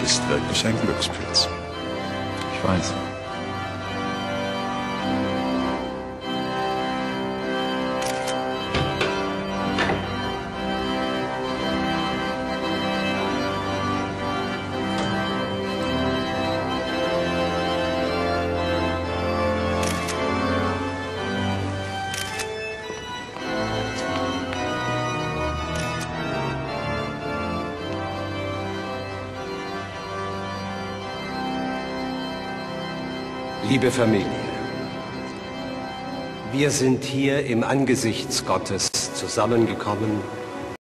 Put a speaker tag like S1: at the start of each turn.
S1: bist wirklich ein Glückspilz.
S2: Ich weiß.
S3: Liebe Familie, wir sind hier im Angesichts Gottes zusammengekommen,